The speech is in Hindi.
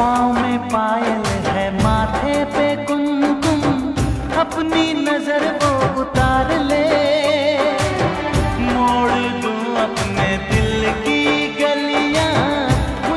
पाँव में पायल है माथे पे कुमकुम अपनी नज़र